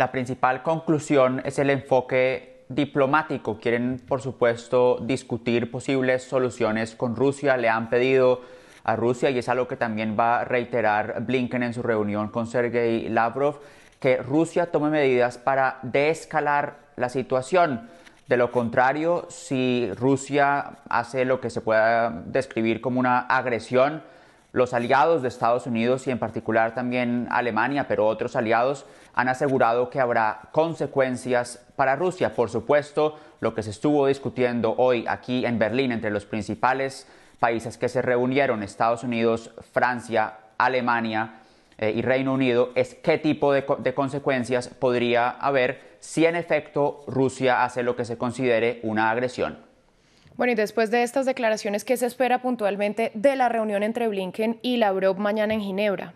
La principal conclusión es el enfoque diplomático. Quieren, por supuesto, discutir posibles soluciones con Rusia. Le han pedido a Rusia, y es algo que también va a reiterar Blinken en su reunión con Sergei Lavrov, que Rusia tome medidas para desescalar la situación. De lo contrario, si Rusia hace lo que se pueda describir como una agresión, los aliados de Estados Unidos y en particular también Alemania, pero otros aliados, han asegurado que habrá consecuencias para Rusia. Por supuesto, lo que se estuvo discutiendo hoy aquí en Berlín entre los principales países que se reunieron, Estados Unidos, Francia, Alemania eh, y Reino Unido, es qué tipo de, de consecuencias podría haber si en efecto Rusia hace lo que se considere una agresión. Bueno, y después de estas declaraciones, ¿qué se espera puntualmente de la reunión entre Blinken y Lavrov mañana en Ginebra?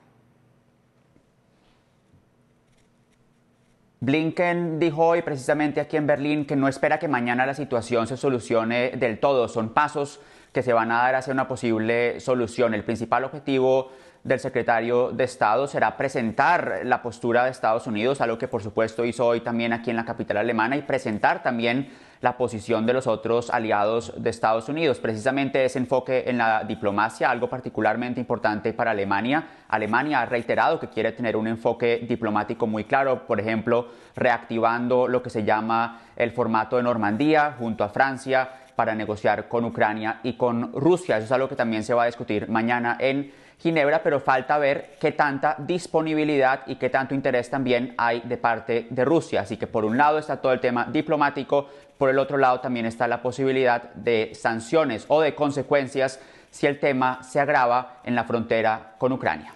Blinken dijo hoy precisamente aquí en Berlín que no espera que mañana la situación se solucione del todo. Son pasos que se van a dar hacia una posible solución. El principal objetivo del secretario de Estado será presentar la postura de Estados Unidos, algo que por supuesto hizo hoy también aquí en la capital alemana, y presentar también la posición de los otros aliados de Estados Unidos. Precisamente ese enfoque en la diplomacia, algo particularmente importante para Alemania. Alemania ha reiterado que quiere tener un enfoque diplomático muy claro, por ejemplo, reactivando lo que se llama el formato de Normandía junto a Francia para negociar con Ucrania y con Rusia. Eso es algo que también se va a discutir mañana en Ginebra, pero falta ver qué tanta disponibilidad y qué tanto interés también hay de parte de Rusia. Así que por un lado está todo el tema diplomático, por el otro lado también está la posibilidad de sanciones o de consecuencias si el tema se agrava en la frontera con Ucrania.